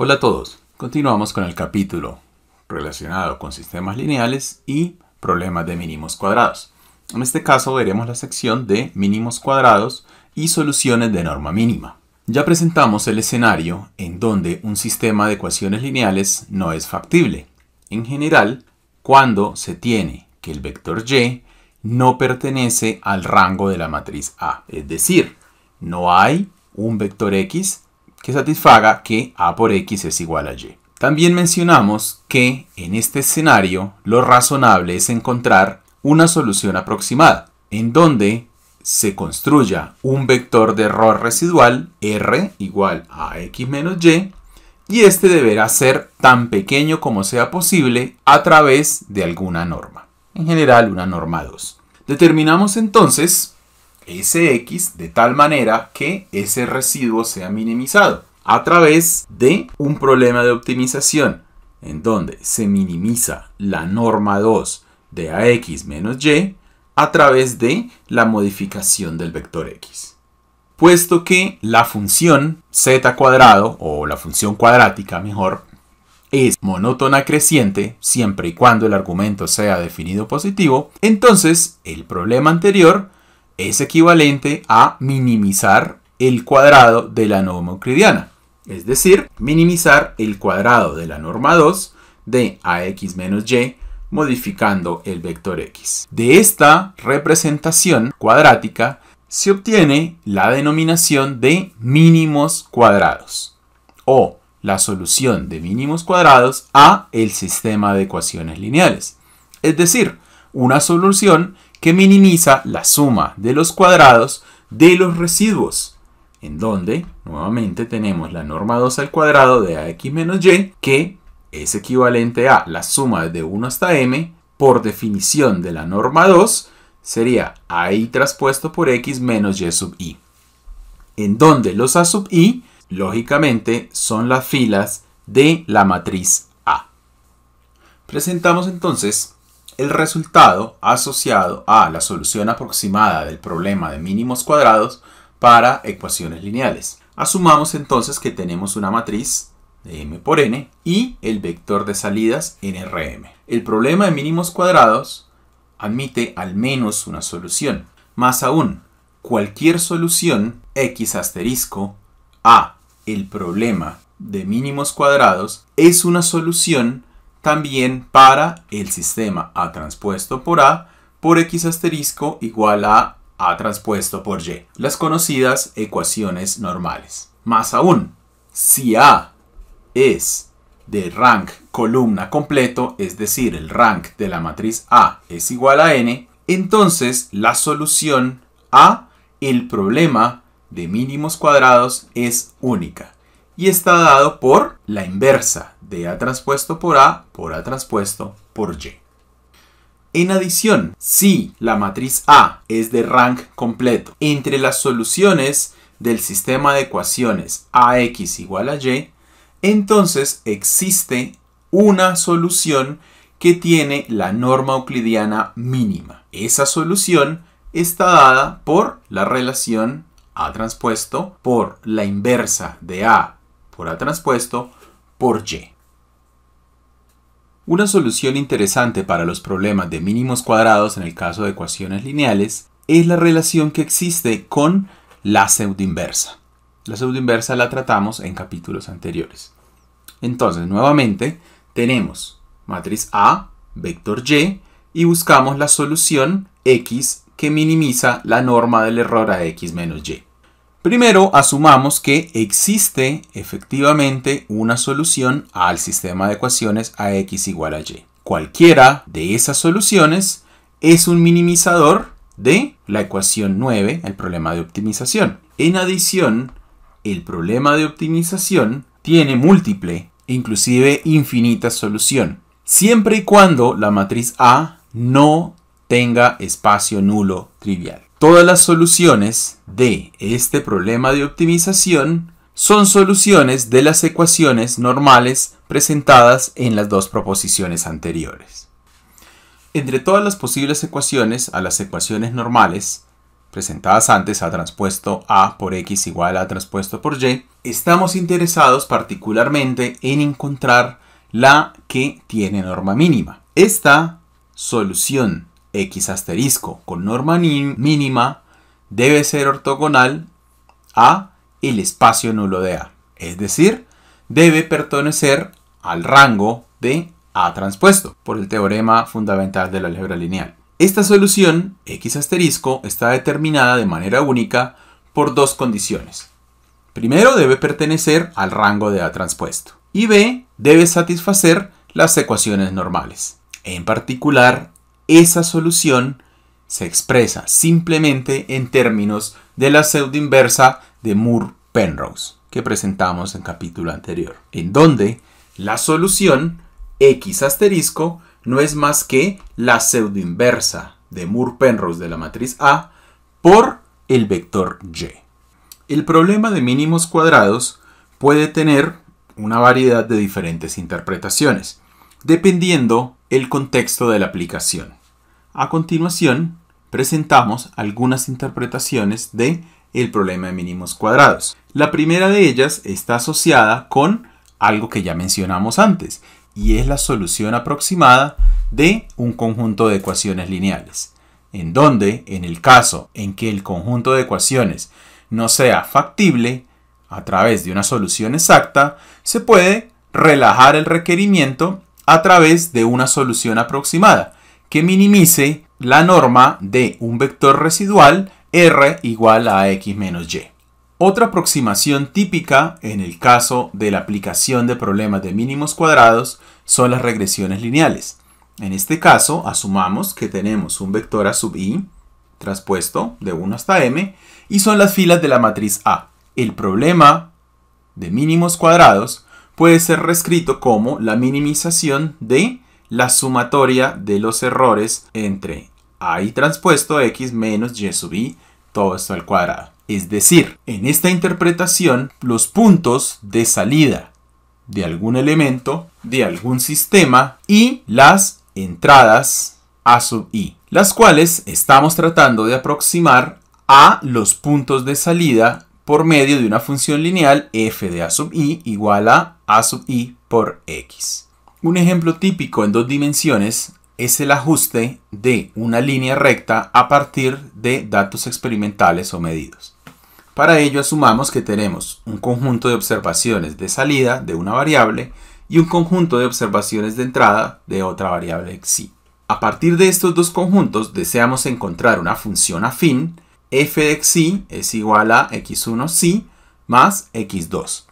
Hola a todos, continuamos con el capítulo relacionado con sistemas lineales y problemas de mínimos cuadrados. En este caso veremos la sección de mínimos cuadrados y soluciones de norma mínima. Ya presentamos el escenario en donde un sistema de ecuaciones lineales no es factible. En general, cuando se tiene que el vector y no pertenece al rango de la matriz A. Es decir, no hay un vector x que satisfaga que A por x es igual a y. También mencionamos que en este escenario lo razonable es encontrar una solución aproximada, en donde se construya un vector de error residual r igual a x menos y, y este deberá ser tan pequeño como sea posible a través de alguna norma, en general una norma 2. Determinamos entonces ese x de tal manera que ese residuo sea minimizado a través de un problema de optimización en donde se minimiza la norma 2 de ax menos y a través de la modificación del vector x. Puesto que la función z cuadrado o la función cuadrática mejor es monótona creciente siempre y cuando el argumento sea definido positivo, entonces el problema anterior es equivalente a minimizar el cuadrado de la norma euclidiana es decir, minimizar el cuadrado de la norma 2 de ax menos y modificando el vector x. De esta representación cuadrática se obtiene la denominación de mínimos cuadrados o la solución de mínimos cuadrados a el sistema de ecuaciones lineales. Es decir, una solución que minimiza la suma de los cuadrados de los residuos en donde nuevamente tenemos la norma 2 al cuadrado de ax menos y, que es equivalente a la suma de 1 hasta m, por definición de la norma 2, sería i traspuesto por x menos y sub i. En donde los a sub i, lógicamente, son las filas de la matriz A. Presentamos entonces el resultado asociado a la solución aproximada del problema de mínimos cuadrados para ecuaciones lineales. Asumamos entonces que tenemos una matriz de m por n y el vector de salidas nrm. El problema de mínimos cuadrados admite al menos una solución. Más aún, cualquier solución x asterisco a el problema de mínimos cuadrados es una solución también para el sistema A transpuesto por A por x asterisco igual a a transpuesto por Y, las conocidas ecuaciones normales. Más aún, si A es de rank columna completo, es decir, el rank de la matriz A es igual a n, entonces la solución a el problema de mínimos cuadrados es única y está dado por la inversa de A transpuesto por A por A transpuesto por Y. En adición, si la matriz A es de rank completo entre las soluciones del sistema de ecuaciones AX igual a Y, entonces existe una solución que tiene la norma euclidiana mínima. Esa solución está dada por la relación A transpuesto por la inversa de A por A transpuesto por Y. Una solución interesante para los problemas de mínimos cuadrados en el caso de ecuaciones lineales es la relación que existe con la pseudoinversa. La pseudoinversa la tratamos en capítulos anteriores. Entonces, nuevamente, tenemos matriz A, vector Y, y buscamos la solución X que minimiza la norma del error a X menos Y. Primero, asumamos que existe efectivamente una solución al sistema de ecuaciones ax igual a y. Cualquiera de esas soluciones es un minimizador de la ecuación 9, el problema de optimización. En adición, el problema de optimización tiene múltiple, inclusive infinita solución, siempre y cuando la matriz A no tenga espacio nulo trivial. Todas las soluciones de este problema de optimización son soluciones de las ecuaciones normales presentadas en las dos proposiciones anteriores. Entre todas las posibles ecuaciones a las ecuaciones normales, presentadas antes, A transpuesto A por X igual a transpuesto por Y, estamos interesados particularmente en encontrar la que tiene norma mínima. Esta solución X asterisco con norma mínima debe ser ortogonal a el espacio nulo de A. Es decir, debe pertenecer al rango de A transpuesto, por el teorema fundamental de la álgebra lineal. Esta solución, X asterisco, está determinada de manera única por dos condiciones. Primero, debe pertenecer al rango de A transpuesto. Y B, debe satisfacer las ecuaciones normales. En particular, esa solución se expresa simplemente en términos de la pseudoinversa de Moore-Penrose que presentamos en capítulo anterior, en donde la solución x asterisco no es más que la pseudoinversa de Moore-Penrose de la matriz A por el vector y. El problema de mínimos cuadrados puede tener una variedad de diferentes interpretaciones, dependiendo el contexto de la aplicación. A continuación, presentamos algunas interpretaciones de el problema de mínimos cuadrados. La primera de ellas está asociada con algo que ya mencionamos antes, y es la solución aproximada de un conjunto de ecuaciones lineales, en donde, en el caso en que el conjunto de ecuaciones no sea factible, a través de una solución exacta, se puede relajar el requerimiento a través de una solución aproximada, que minimice la norma de un vector residual r igual a x menos y. Otra aproximación típica en el caso de la aplicación de problemas de mínimos cuadrados son las regresiones lineales. En este caso, asumamos que tenemos un vector a sub i traspuesto de 1 hasta m y son las filas de la matriz A. El problema de mínimos cuadrados puede ser reescrito como la minimización de la sumatoria de los errores entre a i transpuesto x menos y sub i, todo esto al cuadrado. Es decir, en esta interpretación, los puntos de salida de algún elemento, de algún sistema y las entradas a sub i, las cuales estamos tratando de aproximar a los puntos de salida por medio de una función lineal f de a sub i igual a a sub i por x. Un ejemplo típico en dos dimensiones es el ajuste de una línea recta a partir de datos experimentales o medidos. Para ello asumamos que tenemos un conjunto de observaciones de salida de una variable y un conjunto de observaciones de entrada de otra variable xi. A partir de estos dos conjuntos deseamos encontrar una función afín f de xi es igual a x1 xi más x2,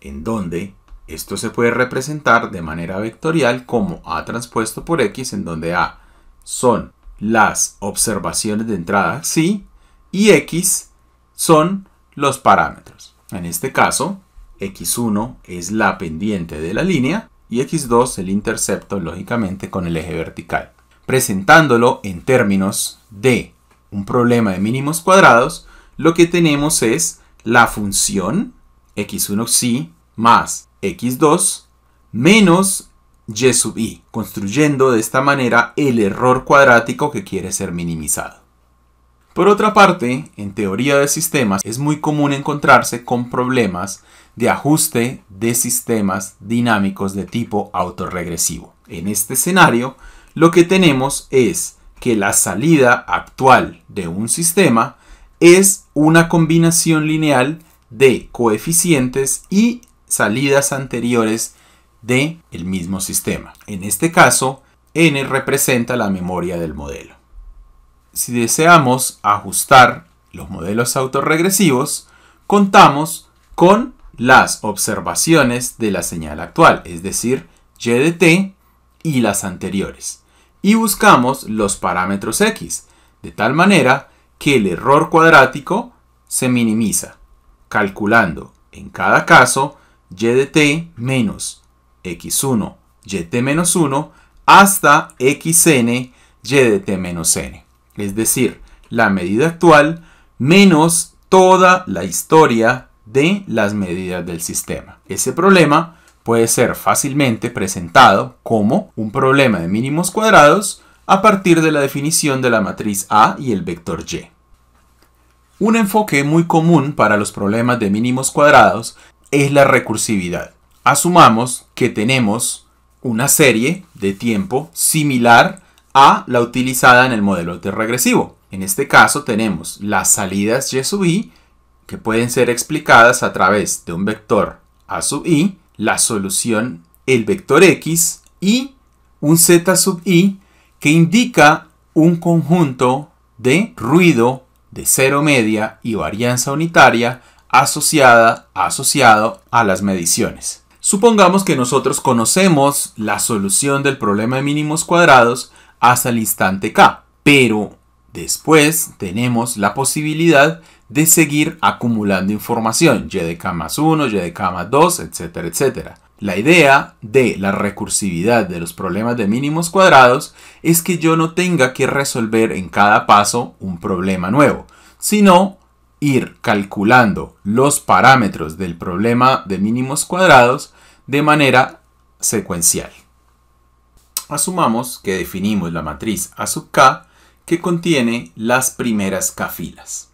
en donde esto se puede representar de manera vectorial como A transpuesto por X, en donde A son las observaciones de entrada xi y X son los parámetros. En este caso, X1 es la pendiente de la línea y X2 el intercepto, lógicamente, con el eje vertical. Presentándolo en términos de un problema de mínimos cuadrados, lo que tenemos es la función X1 xi más x2 menos y sub i, construyendo de esta manera el error cuadrático que quiere ser minimizado. Por otra parte, en teoría de sistemas es muy común encontrarse con problemas de ajuste de sistemas dinámicos de tipo autorregresivo. En este escenario, lo que tenemos es que la salida actual de un sistema es una combinación lineal de coeficientes y salidas anteriores del el mismo sistema. En este caso, n representa la memoria del modelo. Si deseamos ajustar los modelos autorregresivos, contamos con las observaciones de la señal actual, es decir, y de t y las anteriores, y buscamos los parámetros x, de tal manera que el error cuadrático se minimiza, calculando en cada caso y de t menos x1 yt menos 1 hasta xn y de t menos n. Es decir, la medida actual menos toda la historia de las medidas del sistema. Ese problema puede ser fácilmente presentado como un problema de mínimos cuadrados a partir de la definición de la matriz A y el vector Y. Un enfoque muy común para los problemas de mínimos cuadrados es la recursividad. Asumamos que tenemos una serie de tiempo similar a la utilizada en el modelo de regresivo. En este caso tenemos las salidas y sub i que pueden ser explicadas a través de un vector a sub i, la solución el vector x y un z sub i que indica un conjunto de ruido de cero media y varianza unitaria asociada, asociado a las mediciones. Supongamos que nosotros conocemos la solución del problema de mínimos cuadrados hasta el instante k, pero después tenemos la posibilidad de seguir acumulando información, y de k más 1, y de k más 2, etcétera, etcétera. La idea de la recursividad de los problemas de mínimos cuadrados es que yo no tenga que resolver en cada paso un problema nuevo, sino ir calculando los parámetros del problema de mínimos cuadrados de manera secuencial. Asumamos que definimos la matriz A sub k que contiene las primeras k filas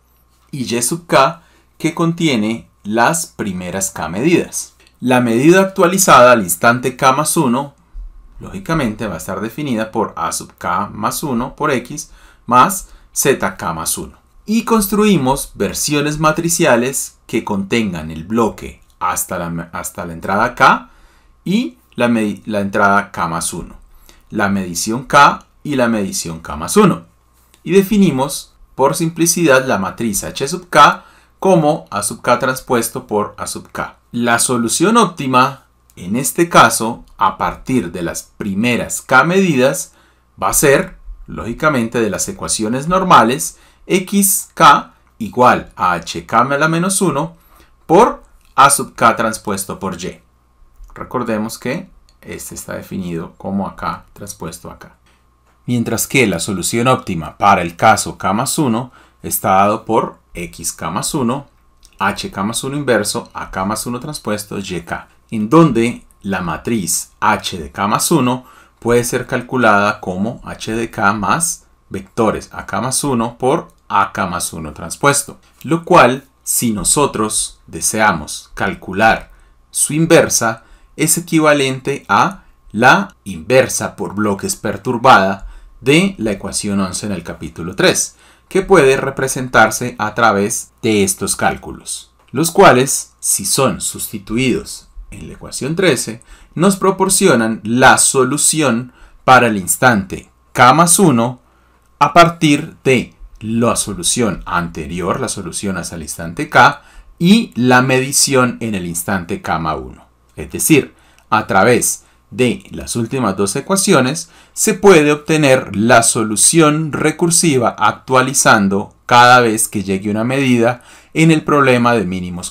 y Y sub k que contiene las primeras k medidas. La medida actualizada al instante k más 1, lógicamente va a estar definida por a sub k más 1 por x más zk más 1. Y construimos versiones matriciales que contengan el bloque hasta la, hasta la entrada k y la, la entrada k más 1, la medición k y la medición k más 1. Y definimos por simplicidad la matriz h sub k como a sub k transpuesto por a sub k. La solución óptima, en este caso, a partir de las primeras k medidas, va a ser, lógicamente, de las ecuaciones normales, xk igual a hk a la menos 1 por a sub k transpuesto por y. Recordemos que este está definido como acá transpuesto acá. Mientras que la solución óptima para el caso k más 1 está dado por xk más 1 HK más 1 inverso a K más 1 transpuesto YK, en donde la matriz H de K más 1 puede ser calculada como H de K más vectores AK más 1 por AK más 1 transpuesto, lo cual si nosotros deseamos calcular su inversa es equivalente a la inversa por bloques perturbada de la ecuación 11 en el capítulo 3 que puede representarse a través de estos cálculos, los cuales, si son sustituidos en la ecuación 13, nos proporcionan la solución para el instante k más 1 a partir de la solución anterior, la solución hasta el instante k, y la medición en el instante k más 1. Es decir, a través de las últimas dos ecuaciones, se puede obtener la solución recursiva actualizando cada vez que llegue una medida en el problema de mínimos